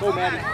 Go, Maddie.